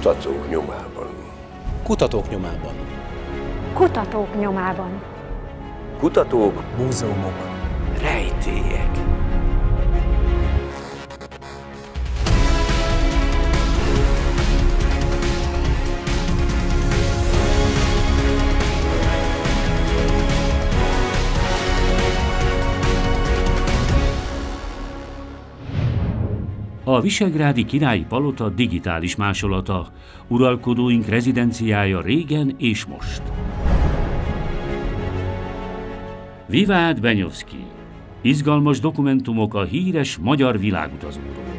Kutatók nyomában. Kutatók nyomában. Kutatók nyomában. Kutatók, Múzeumok. rejtélyek. A Visegrádi Királyi Palota digitális másolata, uralkodóink rezidenciája régen és most. Vivád Benyovszki. Izgalmas dokumentumok a híres magyar világutazóról.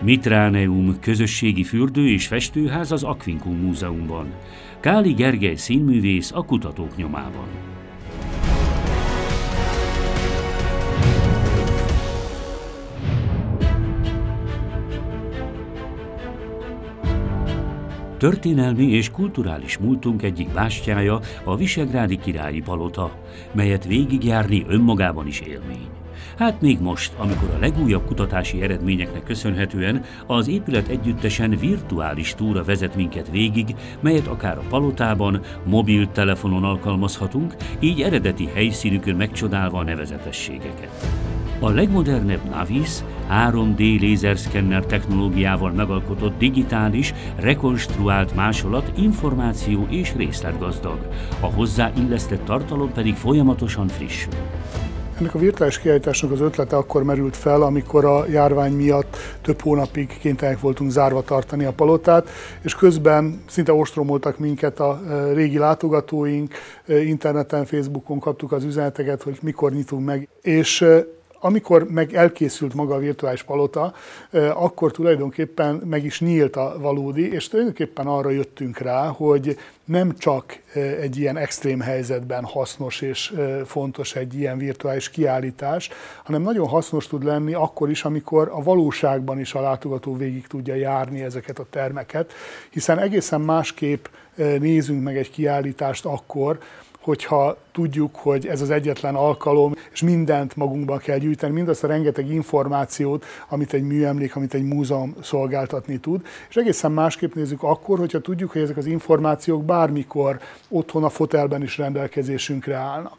Mitráneum közösségi fürdő és festőház az Aquincum Múzeumban. Káli Gergely színművész a kutatók nyomában. Történelmi és kulturális múltunk egyik bástyája a Visegrádi Királyi Palota, melyet végigjárni önmagában is élmény. Hát még most, amikor a legújabb kutatási eredményeknek köszönhetően az épület együttesen virtuális túra vezet minket végig, melyet akár a palotában, mobiltelefonon alkalmazhatunk, így eredeti helyszínükön megcsodálva a nevezetességeket. A legmodernebb Navis 3D lézerszkenner technológiával megalkotott digitális, rekonstruált másolat információ és részletgazdag, a hozzáillesztett tartalom pedig folyamatosan frissül. Ennek a virtuális kiállításnak az ötlete akkor merült fel, amikor a járvány miatt több hónapig kénytelenek voltunk zárva tartani a palotát, és közben szinte ostromoltak minket a e, régi látogatóink, e, interneten, Facebookon kaptuk az üzeneteket, hogy mikor nyitunk meg, és e, amikor meg elkészült maga a virtuális palota, akkor tulajdonképpen meg is nyílt a valódi, és tulajdonképpen arra jöttünk rá, hogy nem csak egy ilyen extrém helyzetben hasznos és fontos egy ilyen virtuális kiállítás, hanem nagyon hasznos tud lenni akkor is, amikor a valóságban is a látogató végig tudja járni ezeket a termeket, hiszen egészen másképp nézünk meg egy kiállítást akkor, hogyha tudjuk, hogy ez az egyetlen alkalom, és mindent magunkban kell gyűjteni, mindazt a rengeteg információt, amit egy műemlék, amit egy múzeum szolgáltatni tud. És egészen másképp nézzük akkor, hogyha tudjuk, hogy ezek az információk bármikor otthon a fotelben is rendelkezésünkre állnak.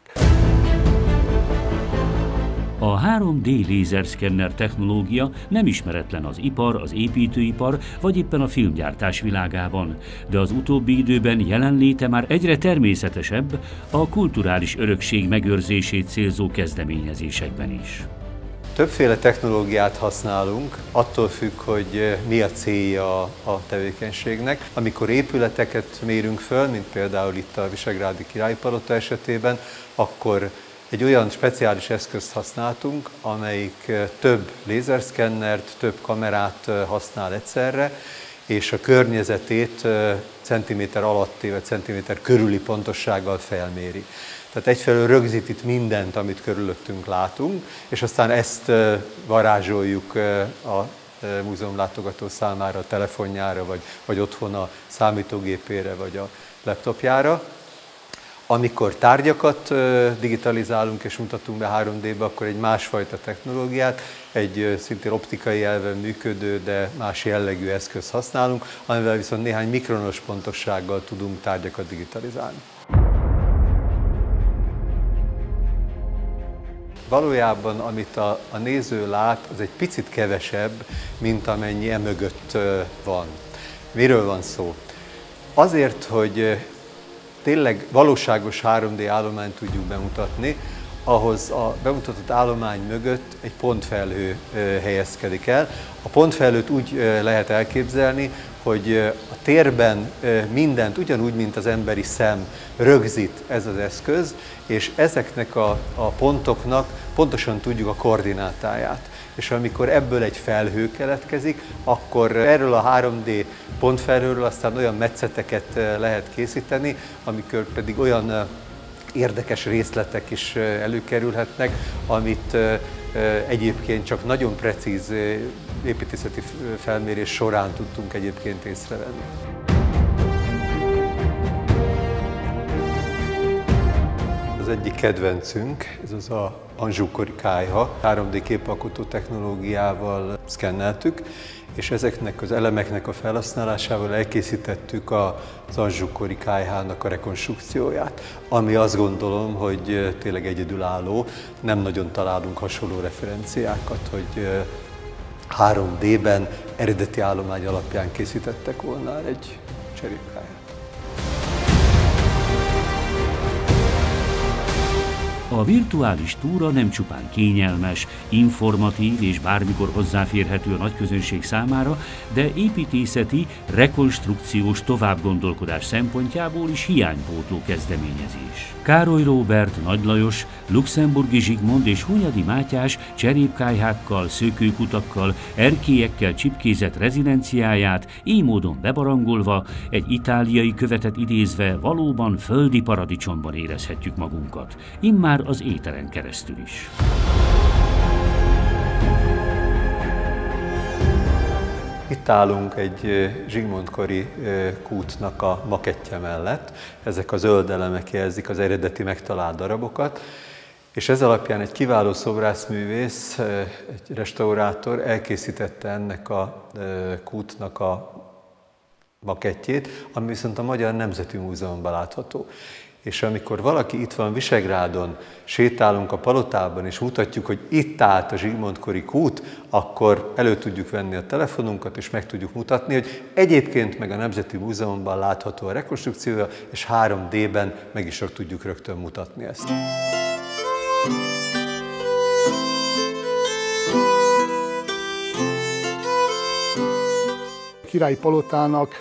A 3D lézerszkenner technológia nem ismeretlen az ipar, az építőipar vagy éppen a filmgyártás világában, de az utóbbi időben jelenléte már egyre természetesebb a kulturális örökség megőrzését célzó kezdeményezésekben is. Többféle technológiát használunk, attól függ, hogy mi a célja a tevékenységnek. Amikor épületeket mérünk föl, mint például itt a Visegrádi Királypalota esetében, akkor egy olyan speciális eszközt használtunk, amelyik több lézerszkennert, több kamerát használ egyszerre, és a környezetét centiméter alatti vagy centiméter körüli pontossággal felméri. Tehát egyfelől rögzít itt mindent, amit körülöttünk látunk, és aztán ezt varázsoljuk a múzeum látogató számára, a telefonjára, vagy, vagy otthon a számítógépére, vagy a laptopjára. Amikor tárgyakat digitalizálunk és mutatunk be 3D-be, akkor egy másfajta technológiát, egy szintén optikai elven működő, de más jellegű eszköz használunk, amivel viszont néhány mikronos pontossággal tudunk tárgyakat digitalizálni. Valójában, amit a, a néző lát, az egy picit kevesebb, mint amennyi emögött van. Miről van szó? Azért, hogy tényleg valóságos 3D állományt tudjuk bemutatni, ahhoz a bemutatott állomány mögött egy pontfelhő helyezkedik el. A pontfelhőt úgy lehet elképzelni, hogy a térben mindent ugyanúgy, mint az emberi szem rögzít ez az eszköz, és ezeknek a, a pontoknak pontosan tudjuk a koordinátáját és amikor ebből egy felhő keletkezik, akkor erről a 3D pontfelhőről aztán olyan metszeteket eh, lehet készíteni, amikor pedig olyan eh, érdekes részletek is eh, előkerülhetnek, amit egyébként csak nagyon precíz építészeti felmérés során tudtunk egyébként észrevenni. Az egyik kedvencünk, ez az a Anzsúkori kájha. 3D képalkotó technológiával szkenneltük, és ezeknek az elemeknek a felhasználásával elkészítettük az Anzsúkori kájhának a rekonstrukcióját, ami azt gondolom, hogy tényleg egyedülálló, nem nagyon találunk hasonló referenciákat, hogy 3D-ben eredeti állomány alapján készítettek volna egy cserépkáját. A virtuális túra nem csupán kényelmes, informatív és bármikor hozzáférhető a nagyközönség számára, de építészeti, rekonstrukciós továbbgondolkodás szempontjából is hiánypótló kezdeményezés. Károly Róbert, Nagy Lajos, Luxemburgi Zsigmond és Hunyadi Mátyás cserépkájhákkal, szökőkutakkal, erkélyekkel csipkézett rezidenciáját így módon bebarangolva, egy itáliai követet idézve valóban földi paradicsomban érezhetjük magunkat. Immár akár az éteren keresztül is. Itt állunk egy Zsigmondkori kútnak a makettje mellett. Ezek a zöld elemek jelzik az eredeti megtalált darabokat, és ez alapján egy kiváló szobrászművész, egy restaurátor elkészítette ennek a kútnak a makettjét, ami viszont a Magyar Nemzeti Múzeumban látható és amikor valaki itt van Visegrádon, sétálunk a palotában, és mutatjuk, hogy itt állt a Zsigmondkori kút, akkor elő tudjuk venni a telefonunkat, és meg tudjuk mutatni, hogy egyébként meg a Nemzeti Múzeumban látható a rekonstrukciója, és 3D-ben meg is tudjuk rögtön mutatni ezt. Királyi palotának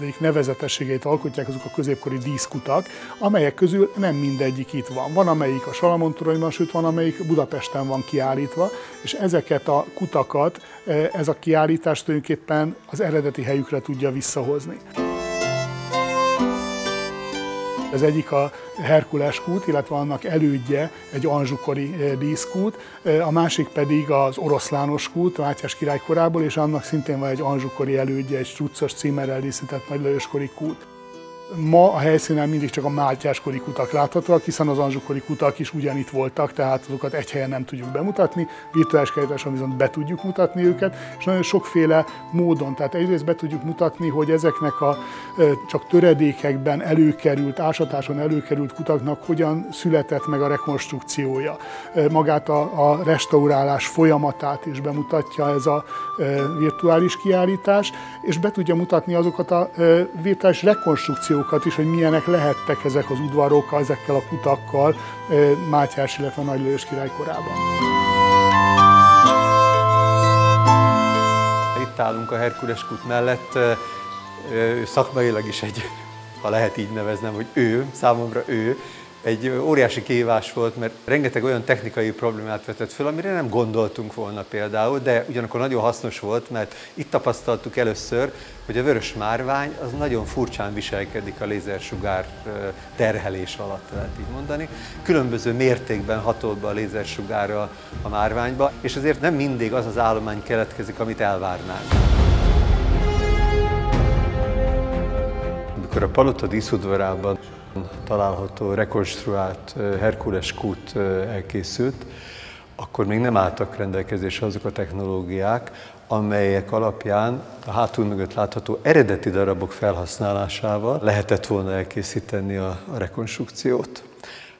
egyik nevezetességeit alkotják azok a középkori díszkutak, amelyek közül nem mindegyik itt van. Van, amelyik a Salamon toronyban, sőt van, amelyik Budapesten van kiállítva, és ezeket a kutakat ez a kiállítás tulajdonképpen az eredeti helyükre tudja visszahozni. Az egyik a Herkules kút, illetve annak elődje egy anzsukori eh, díszkút, eh, a másik pedig az oroszlános kút, Mátyás király korából, és annak szintén van egy anzsukori elődje, egy struccos címerrel díszített nagylajoskori kút. Ma a helyszínen mindig csak a Mátyáskori kutak láthatóak, hiszen az Anzsukori kutak is ugyanitt voltak, tehát azokat egy helyen nem tudjuk bemutatni, virtuális kiállításon viszont be tudjuk mutatni őket, és nagyon sokféle módon, tehát egyrészt be tudjuk mutatni, hogy ezeknek a csak töredékekben előkerült, ásatáson előkerült kutaknak hogyan született meg a rekonstrukciója. Magát a, a restaurálás folyamatát is bemutatja ez a virtuális kiállítás, és be tudja mutatni azokat a virtuális rekonstrukciókat, dimenziókat is, hogy milyenek lehettek ezek az udvarok, ezekkel a kutakkal Mátyás, illetve Nagy Lajos király korában. Itt állunk a Herkules kút mellett, szakmailag is egy, ha lehet így neveznem, hogy ő, számomra ő, egy óriási kihívás volt, mert rengeteg olyan technikai problémát vetett föl, amire nem gondoltunk volna például, de ugyanakkor nagyon hasznos volt, mert itt tapasztaltuk először, hogy a vörös márvány az nagyon furcsán viselkedik a lézersugár terhelés alatt, lehet így mondani. Különböző mértékben hatol be a lézersugárra a márványba, és azért nem mindig az az állomány keletkezik, amit elvárnánk. Amikor a palota díszudvarában található rekonstruált Herkules kút elkészült, akkor még nem álltak rendelkezésre azok a technológiák, amelyek alapján a hátul mögött látható eredeti darabok felhasználásával lehetett volna elkészíteni a, a rekonstrukciót.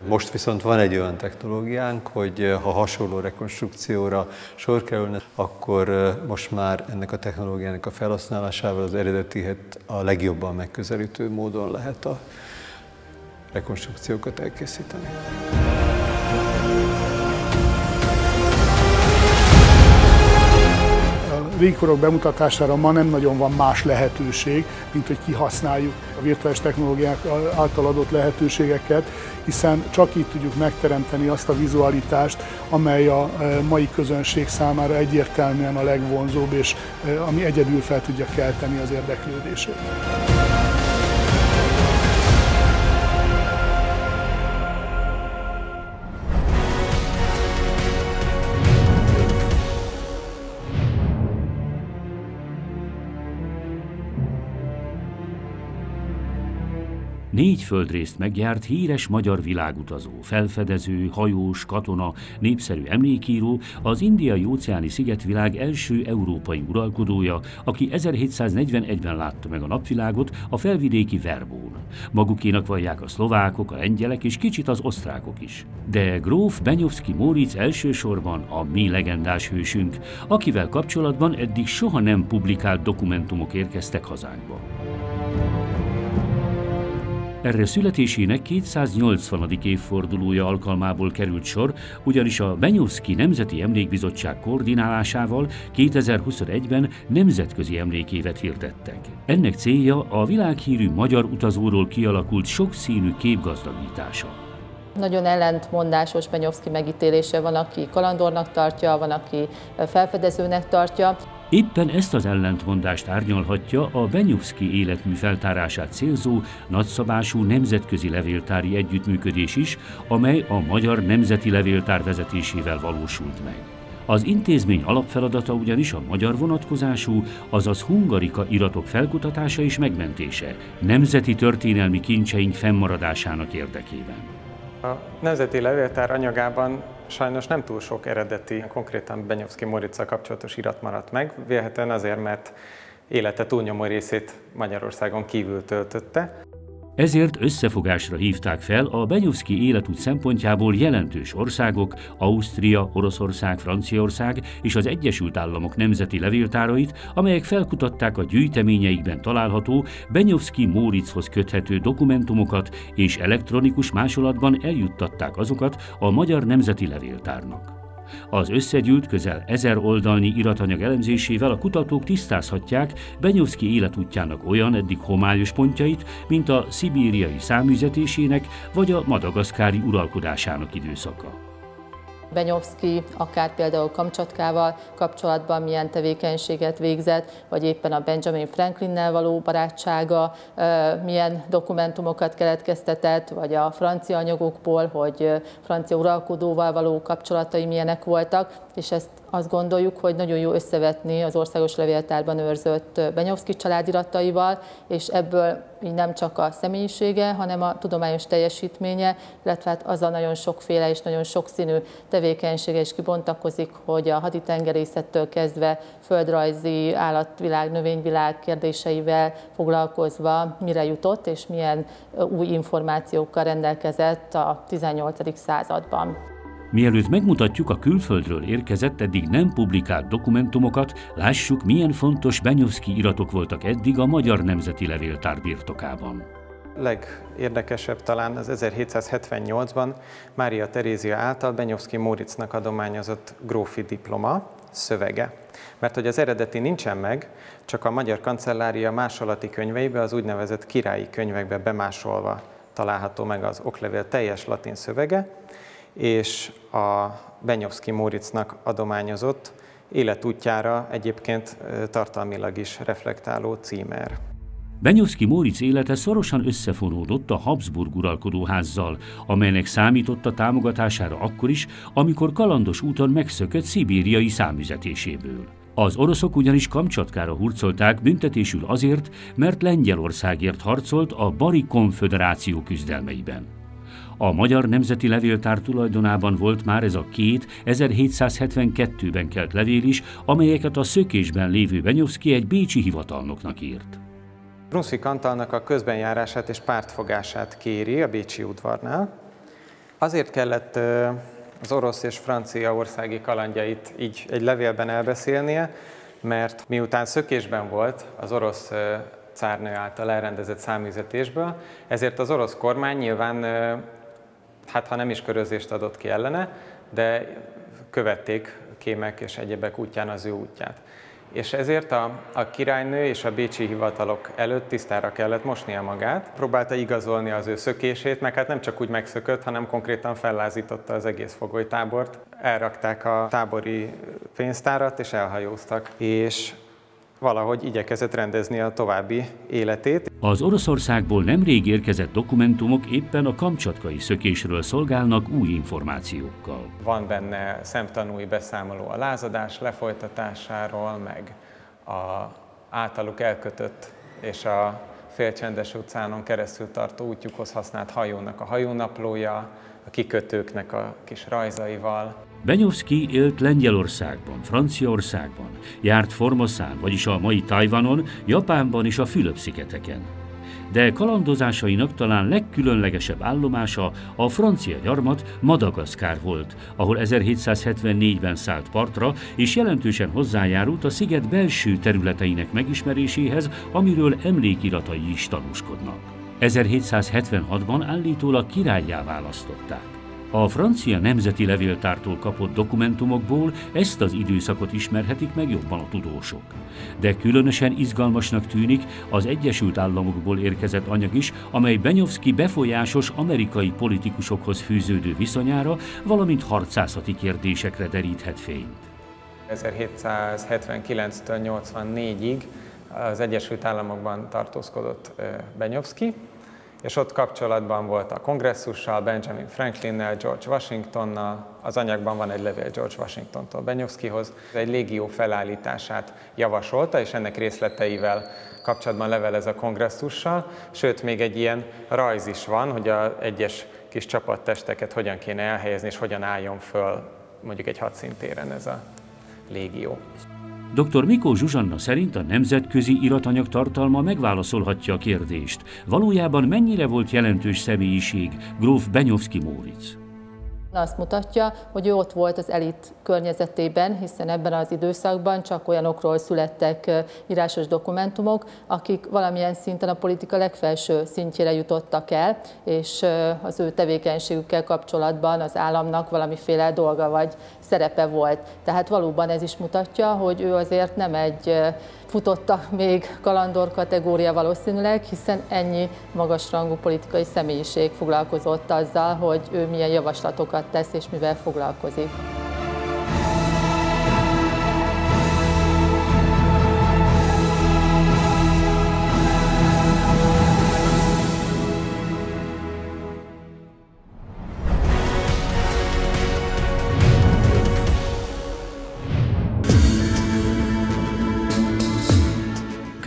Most viszont van egy olyan technológiánk, hogy ha hasonló rekonstrukcióra sor kerülne, akkor most már ennek a technológiának a felhasználásával az eredetihet a legjobban megközelítő módon lehet a rekonstrukciókat elkészíteni. légkorok bemutatására ma nem nagyon van más lehetőség, mint hogy kihasználjuk a virtuális technológiák által adott lehetőségeket, hiszen csak így tudjuk megteremteni azt a vizualitást, amely a e, mai közönség számára egyértelműen a legvonzóbb, és e, ami egyedül fel tudja kelteni az érdeklődését. Négy földrészt megjárt híres magyar világutazó, felfedező, hajós, katona, népszerű emlékíró, az indiai óceáni szigetvilág első európai uralkodója, aki 1741-ben látta meg a napvilágot a felvidéki Verbón. Magukénak vallják a szlovákok, a lengyelek és kicsit az osztrákok is. De gróf Benyovszki Móricz elsősorban a mi legendás hősünk, akivel kapcsolatban eddig soha nem publikált dokumentumok érkeztek hazánkba. Erre születésének 280. évfordulója alkalmából került sor, ugyanis a Benyovszki Nemzeti Emlékbizottság koordinálásával 2021-ben nemzetközi emlékévet hirdettek. Ennek célja a világhírű magyar utazóról kialakult sokszínű kép gazdagítása. Nagyon ellentmondásos Benyovszki megítélése van, aki kalandornak tartja, van, aki felfedezőnek tartja. Éppen ezt az ellentmondást árnyalhatja a Benyovszki életmű feltárását célzó nagyszabású nemzetközi levéltári együttműködés is, amely a Magyar Nemzeti Levéltár vezetésével valósult meg. Az intézmény alapfeladata ugyanis a magyar vonatkozású, azaz hungarika iratok felkutatása és megmentése, nemzeti történelmi kincseink fennmaradásának érdekében. A Nemzeti Levéltár anyagában sajnos nem túl sok eredeti, konkrétan Benyovszki Morica kapcsolatos irat maradt meg, vélhetően azért, mert élete túlnyomó részét Magyarországon kívül töltötte. Ezért összefogásra hívták fel a Benyovszki életút szempontjából jelentős országok, Ausztria, Oroszország, Franciaország és az Egyesült Államok nemzeti levéltárait, amelyek felkutatták a gyűjteményeikben található Benyovszki Móriczhoz köthető dokumentumokat, és elektronikus másolatban eljuttatták azokat a Magyar Nemzeti Levéltárnak. Az összegyűlt közel ezer oldalnyi iratanyag elemzésével a kutatók tisztázhatják Benyovszki életútjának olyan eddig homályos pontjait, mint a szibériai száműzetésének vagy a madagaszkári uralkodásának időszaka. Benyovszki akár például Kamcsatkával kapcsolatban milyen tevékenységet végzett, vagy éppen a Benjamin Franklinnel való barátsága milyen dokumentumokat keletkeztetett, vagy a francia anyagokból, hogy francia uralkodóval való kapcsolatai milyenek voltak, és ezt azt gondoljuk, hogy nagyon jó összevetni az országos levéltárban őrzött Benyovszki családirataival, és ebből így nem csak a személyisége, hanem a tudományos teljesítménye, illetve hát az a nagyon sokféle és nagyon sokszínű tevékenysége is kibontakozik, hogy a haditengerészettől kezdve földrajzi, állatvilág, növényvilág kérdéseivel foglalkozva mire jutott, és milyen új információkkal rendelkezett a 18. században. Mielőtt megmutatjuk a külföldről érkezett, eddig nem publikált dokumentumokat, lássuk, milyen fontos Benyovszki iratok voltak eddig a Magyar Nemzeti Levéltár birtokában. Legérdekesebb talán az 1778-ban Mária Terézia által Benyovszki Móricznak adományozott grófi diploma szövege. Mert hogy az eredeti nincsen meg, csak a Magyar Kancellária másolati könyveibe, az úgynevezett királyi könyvekbe bemásolva található meg az oklevél teljes latin szövege, és a Benyovszki Móricznak adományozott életútjára egyébként tartalmilag is reflektáló címer. Benyovszki Móric élete szorosan összefonódott a Habsburg uralkodóházzal, amelynek számított a támogatására akkor is, amikor kalandos úton megszökött szibériai számüzetéséből. Az oroszok ugyanis Kamcsatkára hurcolták büntetésül azért, mert Lengyelországért harcolt a Bari konföderáció küzdelmeiben. A Magyar Nemzeti Levéltár tulajdonában volt már ez a két 1772-ben kelt levél is, amelyeket a szökésben lévő Benyovszki egy bécsi hivatalnoknak írt. Brunswick Antalnak a közbenjárását és pártfogását kéri a Bécsi udvarnál. Azért kellett az orosz és francia országi kalandjait így egy levélben elbeszélnie, mert miután szökésben volt az orosz cárnő által elrendezett száműzetésből, ezért az orosz kormány nyilván hát ha nem is körözést adott ki ellene, de követték kémek és egyebek útján az ő útját. És ezért a, a királynő és a bécsi hivatalok előtt tisztára kellett mosnia magát. Próbálta igazolni az ő szökését, meg hát nem csak úgy megszökött, hanem konkrétan fellázította az egész fogolytábort. Elrakták a tábori pénztárat, és elhajóztak. És valahogy igyekezett rendezni a további életét. Az Oroszországból nemrég érkezett dokumentumok éppen a kamcsatkai szökésről szolgálnak új információkkal. Van benne szemtanúi beszámoló a lázadás lefolytatásáról, meg a általuk elkötött és a félcsendes utcánon keresztül tartó útjukhoz használt hajónak a hajónaplója, a kikötőknek a kis rajzaival. Benyovszki élt Lengyelországban, Franciaországban, járt Formaszán, vagyis a mai Tajvanon, Japánban és a Fülöp-szigeteken de kalandozásainak talán legkülönlegesebb állomása a francia gyarmat Madagaszkár volt, ahol 1774-ben szállt partra, és jelentősen hozzájárult a sziget belső területeinek megismeréséhez, amiről emlékiratai is tanúskodnak. 1776-ban állítólag királyjá választották. A francia nemzeti levéltártól kapott dokumentumokból ezt az időszakot ismerhetik meg jobban a tudósok. De különösen izgalmasnak tűnik az Egyesült Államokból érkezett anyag is, amely Benyovszki befolyásos amerikai politikusokhoz fűződő viszonyára, valamint harcászati kérdésekre deríthet fényt. 1779-től 84-ig az Egyesült Államokban tartózkodott Benyovszki, és ott kapcsolatban volt a kongresszussal, Benjamin Franklinnel, George Washingtonnal, az anyagban van egy levél George Washingtontól Benyovszkihoz, egy légió felállítását javasolta, és ennek részleteivel kapcsolatban levelez a kongresszussal, sőt, még egy ilyen rajz is van, hogy a egyes kis csapattesteket hogyan kéne elhelyezni, és hogyan álljon föl mondjuk egy hadszintéren ez a légió. Dr. Mikó Zsuzsanna szerint a nemzetközi iratanyag tartalma megválaszolhatja a kérdést. Valójában mennyire volt jelentős személyiség gróf Benyovszki Móric? Azt mutatja, hogy ő ott volt az elit környezetében, hiszen ebben az időszakban csak olyanokról születtek írásos dokumentumok, akik valamilyen szinten a politika legfelső szintjére jutottak el, és az ő tevékenységükkel kapcsolatban az államnak valamiféle dolga vagy szerepe volt. Tehát valóban ez is mutatja, hogy ő azért nem egy futotta még kalandor kategória valószínűleg, hiszen ennyi magasrangú politikai személyiség foglalkozott azzal, hogy ő milyen javaslatokat tesz és mivel foglalkozik.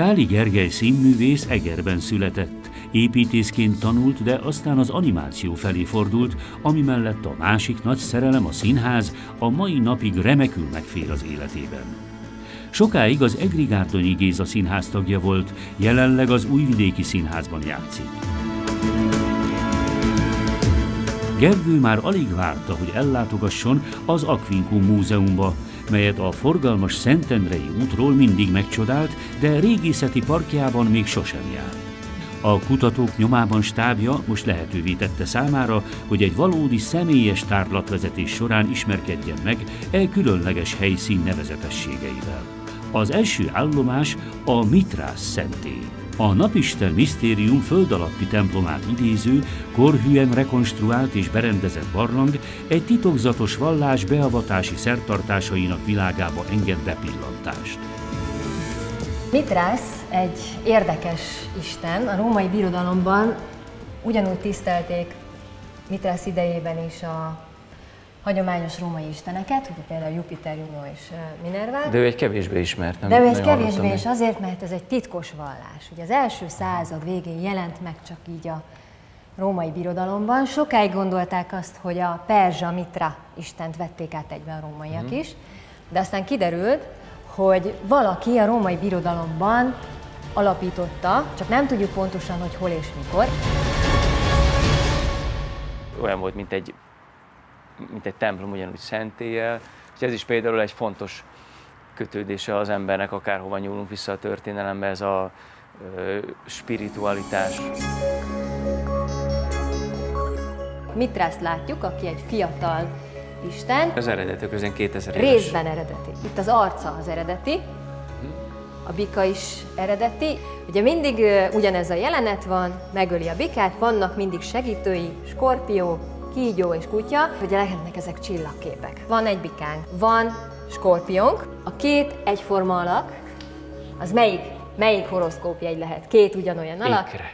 Káli Gergely színművész Egerben született. Építészként tanult, de aztán az animáció felé fordult, ami mellett a másik nagy szerelem, a színház, a mai napig remekül megfér az életében. Sokáig az Egri Gárdonyi Géza színház tagja volt, jelenleg az Újvidéki Színházban játszik. Gergő már alig várta, hogy ellátogasson az Aquincum Múzeumba, melyet a forgalmas Szentendrei útról mindig megcsodált, de régészeti parkjában még sosem járt. A kutatók nyomában stábja most lehetővé tette számára, hogy egy valódi személyes tárlatvezetés során ismerkedjen meg e különleges helyszín nevezetességeivel. Az első állomás a Mitrász szentély. A Napisten Misztérium föld alatti templomát idéző, korhűen rekonstruált és berendezett barlang egy titokzatos vallás beavatási szertartásainak világába enged bepillantást. Mitrász egy érdekes isten. A római birodalomban ugyanúgy tisztelték Mitrász idejében is a hagyományos római isteneket, ugye például Jupiter, Juno és Minerva. De ő egy kevésbé ismert, nem De ő egy kevésbé is azért, mert ez egy titkos vallás. Ugye az első század végén jelent meg csak így a római birodalomban. Sokáig gondolták azt, hogy a Perzsa Mitra istent vették át egyben a rómaiak mm. is, de aztán kiderült, hogy valaki a római birodalomban alapította, csak nem tudjuk pontosan, hogy hol és mikor. Olyan volt, mint egy mint egy templom, ugyanúgy szentéllyel. És ez is például egy fontos kötődése az embernek, akárhova nyúlunk vissza a történelembe, ez a ö, spiritualitás. Mitrászt látjuk, aki egy fiatal isten. Az eredeti közben 2000 éves. Részben eredeti. Itt az arca az eredeti, a bika is eredeti. Ugye mindig ugyanez a jelenet van, megöli a bikát, vannak mindig segítői, skorpió, kígyó és kutya, hogy lehetnek ezek csillagképek. Van egy bikánk, van skorpiónk, a két egyforma alak, az melyik, melyik horoszkópjegy lehet? Két ugyanolyan alak? Ékre.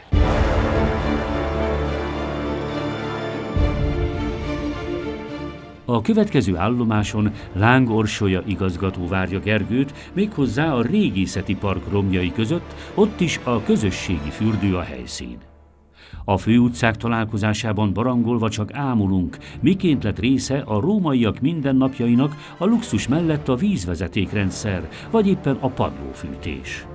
A következő állomáson Láng Orsolya igazgató várja Gergőt, méghozzá a régészeti park romjai között, ott is a közösségi fürdő a helyszín. A főutcák találkozásában barangolva csak ámulunk, miként lett része a rómaiak mindennapjainak a luxus mellett a vízvezetékrendszer, vagy éppen a padlófűtés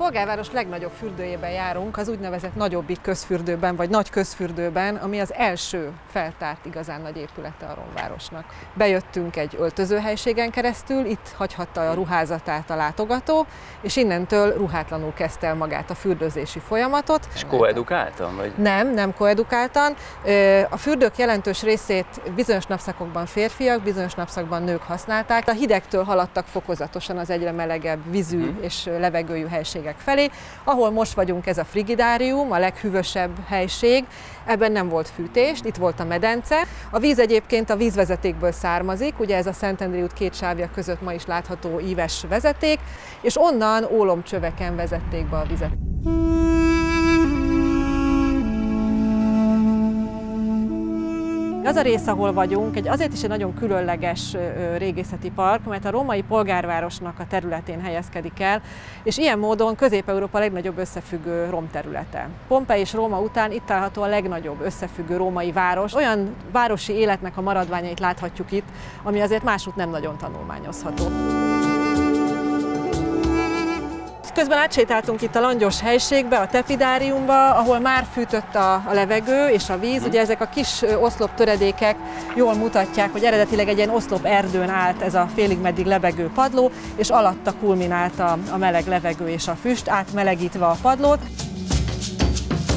polgárváros legnagyobb fürdőjében járunk, az úgynevezett nagyobbik közfürdőben, vagy nagy közfürdőben, ami az első feltárt igazán nagy épülete a romvárosnak. Bejöttünk egy öltözőhelységen keresztül, itt hagyhatta a ruházatát a látogató, és innentől ruhátlanul kezdte el magát a fürdőzési folyamatot. És koedukáltan? Vagy? Nem, nem koedukáltan. A fürdők jelentős részét bizonyos napszakokban férfiak, bizonyos napszakban nők használták. A hidegtől haladtak fokozatosan az egyre melegebb vízű hmm. és levegőjű helységek helységek felé. Ahol most vagyunk, ez a frigidárium, a leghűvösebb helység, ebben nem volt fűtés, itt volt a medence. A víz egyébként a vízvezetékből származik, ugye ez a Szentendrei út két sávja között ma is látható íves vezeték, és onnan ólomcsöveken vezették be a vizet. Az a rész, ahol vagyunk, egy azért is egy nagyon különleges régészeti park, mert a római polgárvárosnak a területén helyezkedik el, és ilyen módon Közép-Európa legnagyobb összefüggő romterülete. Pompei és Róma után itt található a legnagyobb összefüggő római város. Olyan városi életnek a maradványait láthatjuk itt, ami azért másút nem nagyon tanulmányozható. Közben átsétáltunk itt a langyos helységbe, a tepidáriumba, ahol már fűtött a, a levegő és a víz. Ugye ezek a kis oszlop töredékek jól mutatják, hogy eredetileg egy ilyen oszlop erdőn állt ez a félig meddig lebegő padló, és alatta kulminált a, a meleg levegő és a füst, átmelegítve a padlót.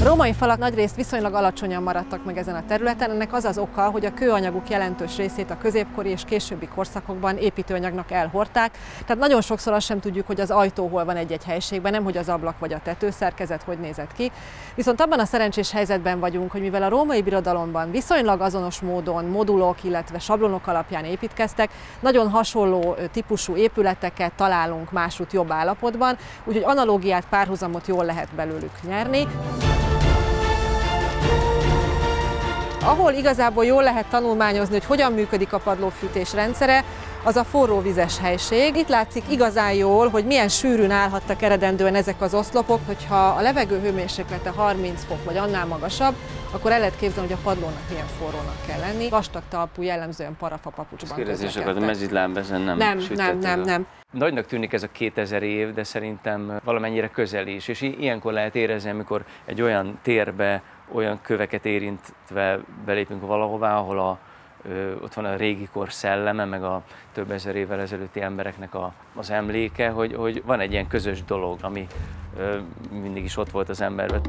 A római falak nagyrészt viszonylag alacsonyan maradtak meg ezen a területen, ennek az az oka, hogy a kőanyaguk jelentős részét a középkori és későbbi korszakokban építőanyagnak elhordták, tehát nagyon sokszor azt sem tudjuk, hogy az ajtó hol van egy-egy helységben, nem hogy az ablak vagy a tetőszerkezet hogy nézett ki. Viszont abban a szerencsés helyzetben vagyunk, hogy mivel a római birodalomban viszonylag azonos módon modulok, illetve sablonok alapján építkeztek, nagyon hasonló típusú épületeket találunk másút jobb állapotban, úgyhogy analógiát, párhuzamot jól lehet belőlük nyerni. Ahol igazából jól lehet tanulmányozni, hogy hogyan működik a padlófűtés rendszere, az a forróvizes helység. Itt látszik igazán jól, hogy milyen sűrűn állhattak eredendően ezek az oszlopok, hogyha a levegő hőmérséklete 30 fok vagy annál magasabb, akkor el lehet képzelni, hogy a padlónak milyen forrónak kell lenni. Vastag talpú, jellemzően parafa papucsban közlekedtek. a mezitláb ezen nem Nem, nem, nem, nem. Nagynak tűnik ez a 2000 év, de szerintem valamennyire közel is, és ilyenkor lehet érezni, amikor egy olyan térbe olyan köveket érintve belépünk valahová, ahol a, ott van a régi kor szelleme, meg a több ezer évvel ezelőtti embereknek a, az emléke, hogy, hogy van egy ilyen közös dolog, ami mindig is ott volt az emberben.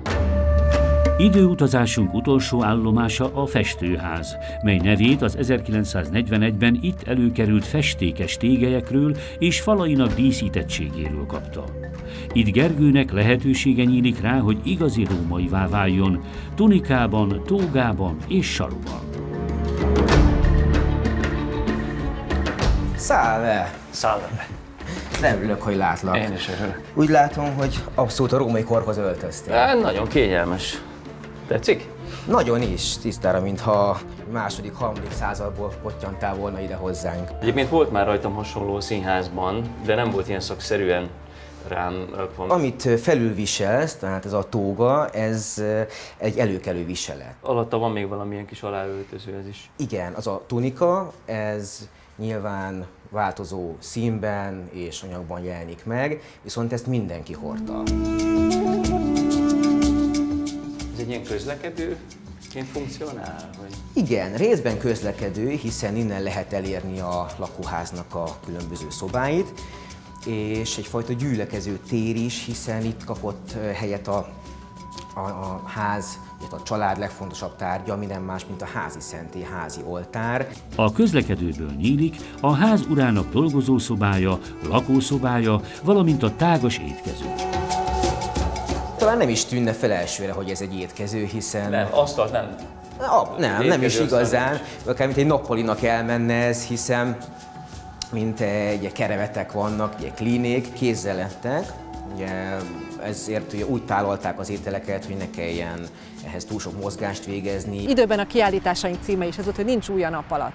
Időutazásunk utolsó állomása a festőház, mely nevét az 1941-ben itt előkerült festékes tégelyekről és falainak díszítettségéről kapta. Itt Gergőnek lehetősége nyílik rá, hogy igazi rómaivá váljon, tunikában, tógában és saruban. Szállve! Szállve! Nem örülök, hogy látlak. Én is örülök. Úgy látom, hogy abszolút a római korhoz öltöztél. Hát, nagyon kényelmes. Tetszik? Nagyon is, tisztára, mintha második, harmadik századból pottyantál volna ide hozzánk. Egyébként volt már rajtam hasonló színházban, de nem volt ilyen szakszerűen rám rakva. Amit felülviselsz, tehát ez a tóga, ez egy előkelő viselet. Alatta van még valamilyen kis aláöltöző ez is. Igen, az a tunika, ez nyilván változó színben és anyagban jelenik meg, viszont ezt mindenki hordta. Egy ilyen közlekedő Ként funkcionál? Vagy? Igen, részben közlekedő, hiszen innen lehet elérni a lakóháznak a különböző szobáit, és egyfajta gyűlökező tér is, hiszen itt kapott helyet a, a, a ház, a család legfontosabb tárgya, ami nem más, mint a házi szenté, házi oltár. A közlekedőből nyílik a ház urának dolgozószobája, lakószobája, valamint a tágas étkező. Talán nem is tűnne fel elsőre, hogy ez egy étkező, hiszen... Nem, asztalt nem. A, nem, nem is igazán. Akár mint egy nappalinak elmenne ez, hiszen mint egy kerevetek vannak, ugye klínék, kézzel lettek, ugye ezért ugye úgy tálalták az ételeket, hogy ne kelljen ehhez túl sok mozgást végezni. Időben a kiállításaink címe is ez volt, hogy nincs új a nap alatt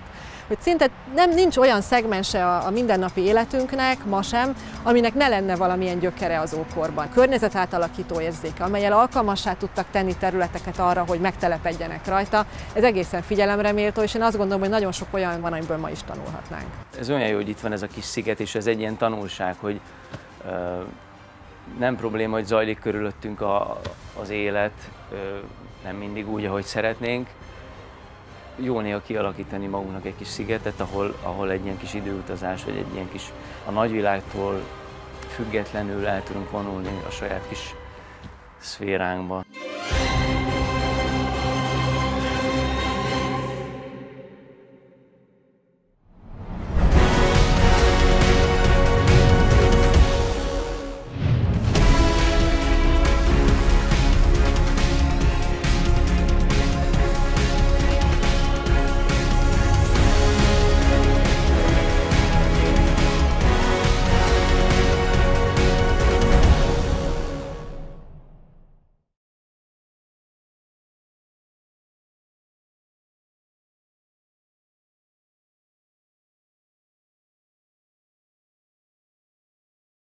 hogy szinte nem nincs olyan szegmense a, a mindennapi életünknek, ma sem, aminek ne lenne valamilyen gyökere az ókorban. Környezetátalakító érzéke, amelyel alkalmassá tudtak tenni területeket arra, hogy megtelepedjenek rajta. Ez egészen figyelemre és én azt gondolom, hogy nagyon sok olyan van, amiből ma is tanulhatnánk. Ez olyan jó, hogy itt van ez a kis sziget, és ez egy ilyen tanulság, hogy uh, nem probléma, hogy zajlik körülöttünk a, az élet, uh, nem mindig úgy, ahogy szeretnénk, jó néha kialakítani magunknak egy kis szigetet, ahol, ahol egy ilyen kis időutazás, vagy egy ilyen kis a nagyvilágtól függetlenül el tudunk vonulni a saját kis szféránkba.